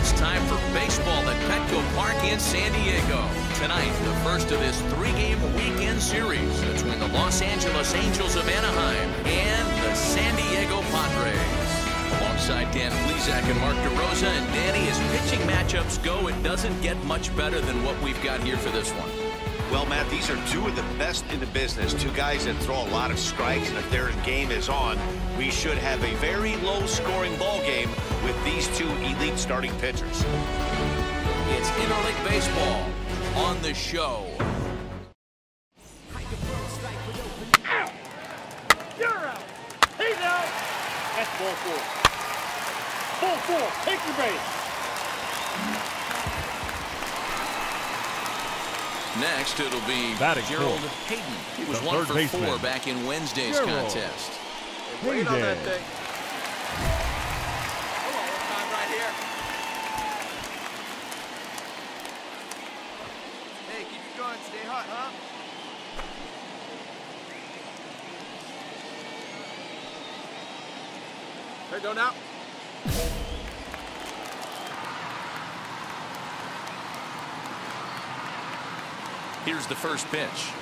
it's time for baseball at Petco Park in San Diego. Tonight, the first of this three-game weekend series between the Los Angeles Angels of Anaheim and the San Diego Padres. Alongside Dan Plesac and Mark DeRosa, and Danny, as pitching matchups go, it doesn't get much better than what we've got here for this one. Well, Matt, these are two of the best in the business. Two guys that throw a lot of strikes, and if their game is on, we should have a very low-scoring ball game with these two elite starting pitchers. It's Interleague Baseball on the show. You're out. He's out. That's ball four. Ball four. Take your base. Next, it'll be Batting Gerald fourth. Hayden. He was The one third for baseman. four back in Wednesday's Gerald. contest. Wait on that thing. Come on, one time right here. Hey, keep it going. Stay hot, huh? Hey, go now. Here's the first pitch.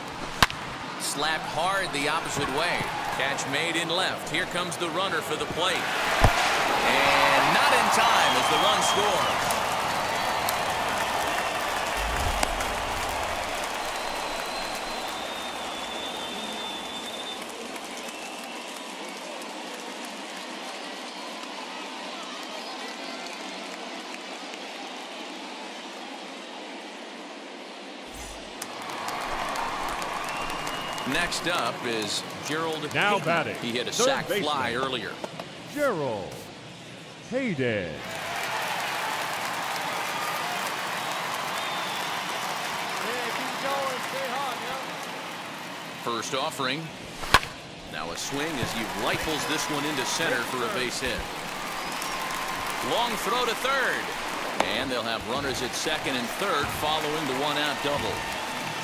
Slapped hard the opposite way. Catch made in left. Here comes the runner for the plate. And not in time as the run scores. Next up is Gerald Now Hayden. batting, He hit a third sac baseman. fly earlier. Gerald Hayden. Hey, keep going. Stay hot, yeah? First offering. Now a swing as he rifles this one into center for a base hit. Long throw to third. And they'll have runners at second and third following the one-out double.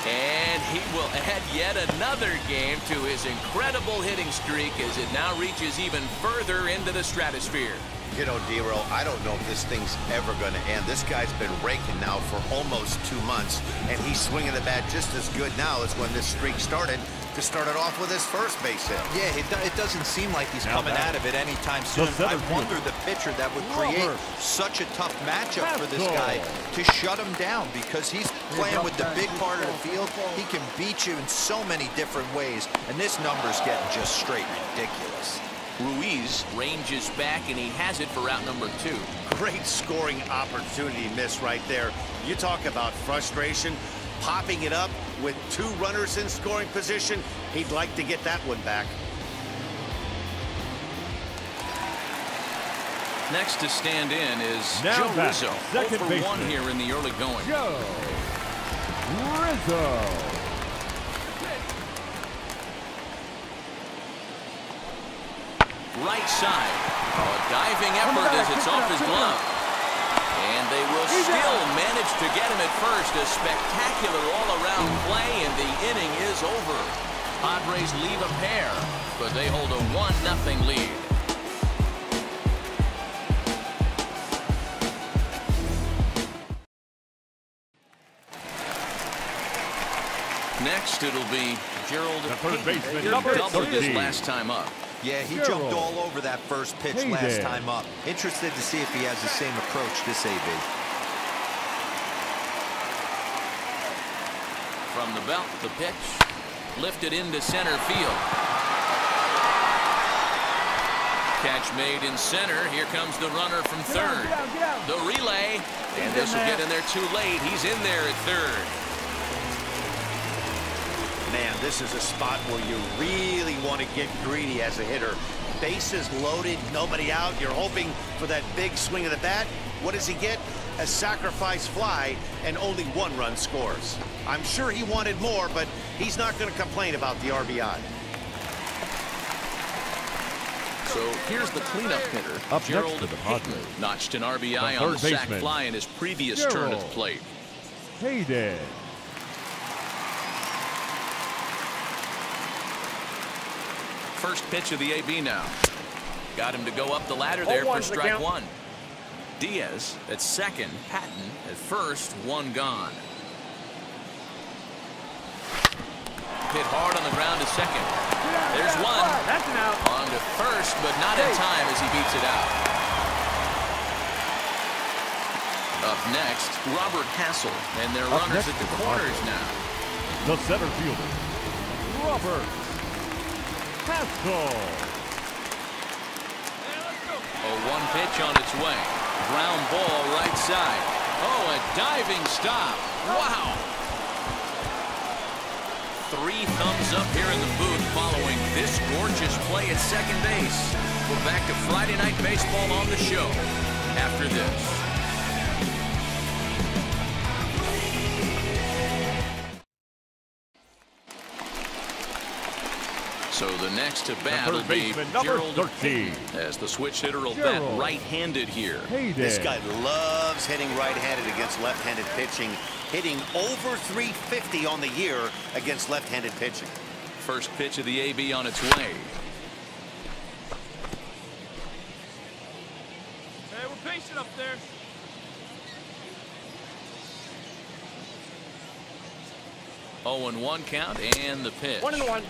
And he will add yet another game to his incredible hitting streak as it now reaches even further into the stratosphere. You know, Dero, I don't know if this thing's ever going to end. This guy's been raking now for almost two months, and he's swinging the bat just as good now as when this streak started to start it off with his first base hit. Yeah, it, do- it doesn't seem like he's Now coming out of it anytime soon. I fielder. wonder the pitcher that would create Robert. such a tough matchup for this guy to shut him down because he's playing with the big part of the field. He can beat you in so many different ways, and this number's getting just straight ridiculous. Ruiz ranges back, and he has it for out number two. Great scoring opportunity miss right there. You talk about frustration, popping it up with two runners in scoring position. He'd like to get that one back. Next to stand in is Now Joe back, Rizzo. second oh for 1 here in the early going. Joe Rizzo. Right side. Oh, a diving effort as it's off his glove. And they will still manage to get him at first. A spectacular all-around play, and the inning is over. Padres leave a pair, but they hold a 1-0 lead. Next, it'll be Gerald The third baseman, number doubled his 13. last time up. Yeah, he Gerald. jumped all over that first pitch Hey last there. time up. Interested to see if he has the same approach this AB. From the belt, the pitch lifted into center field. Catch made in center. Here comes the runner from third. The relay. And this will get in there too late. He's in there at third. Man, this is a spot where you really want to get greedy as a hitter. Bases loaded, nobody out. You're hoping for that big swing of the bat. What does he get? A sacrifice fly, and only one run scores. I'm sure he wanted more, but he's not going to complain about the RBI. So here's the cleanup hitter. Up Gerald for Hayden notched an RBI The on the third sac fly in his previous turn at the Gerald. plate. Hayden. First pitch of the AB now. Got him to go up the ladder there for one's the strike one. Diaz at second. Patton at first. One gone. Hit hard on the ground to second. There's one. That's an out. On to first, but not in time as he beats it out. Up next, Robert Hassell. And their Up runners at the corners now. The center fielder, Robert Hassell. A one pitch on its way. Ground ball right side. Oh, a diving stop. Wow. Three thumbs up here in the booth following this gorgeous play at second base. We're back to Friday Night Baseball on the show after this. So the next to bat will be baseman, Gerald 13. as the switch hitter will bat right-handed here. Hayden. This guy loves hitting right-handed against left-handed pitching, hitting over 350 on the year against left-handed pitching. First pitch of the AB on its way. Hey, we're patient up there. Oh and 1 count and the pitch. One and one.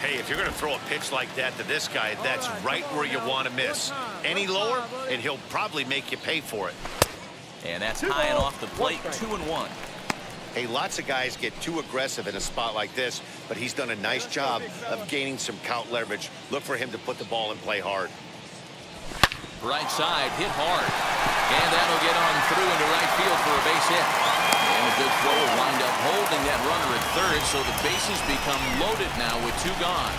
Hey, if you're going to throw a pitch like that to this guy, that's right, right where on you want to miss. Time, Any lower, time, and he'll probably make you pay for it. And that's Two high and off the plate, two and one. Hey, lots of guys get too aggressive in a spot like this, but he's done a nice job of gaining some count leverage. Look for him to put the ball and play hard. Right side, hit hard. And that'll get on through into right field for a base hit. And a good throw will wind up holding that runner at third, so the bases become loaded now with two gone.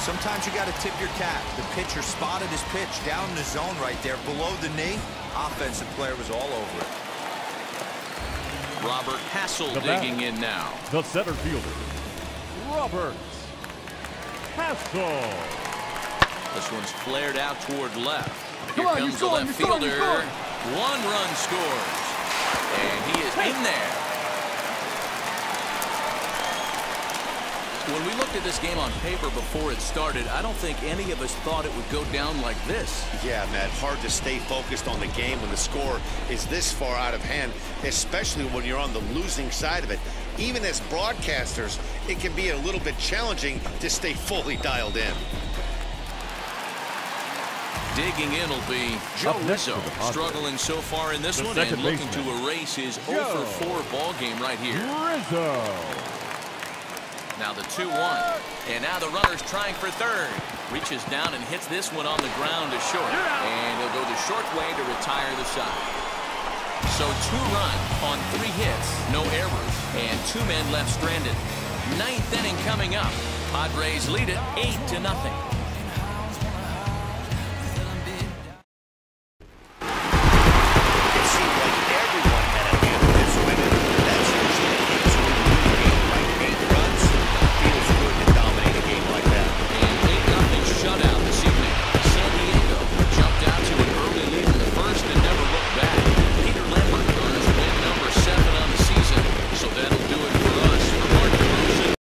Sometimes you got to tip your cap. The pitcher spotted his pitch down in the zone right there below the knee. Offensive player was all over it. Robert Hassell The batter. digging in now. The center fielder, Robert Hassell. This one's flared out toward left. Here Come on, comes you're the left you're scoring, fielder. you're. One run scores. And he is in there. When we looked at this game on paper before it started, I don't think any of us thought it would go down like this. Yeah, Matt, hard to stay focused on the game when the score is this far out of hand, especially when you're on the losing side of it. Even as broadcasters, it can be a little bit challenging to stay fully dialed in. Digging in will be Joe Rizzo, for the Padres. struggling so far in this The one and looking baseman, to erase his Joe 0 for 4 ball game right here. Rizzo. Now the 2-1. And now the runner's trying for third. Reaches down and hits this one on the ground to short. And he'll go the short way to retire the side. So two run on three hits, no errors, and two men left stranded. Ninth inning coming up. Padres lead it 8 to nothing.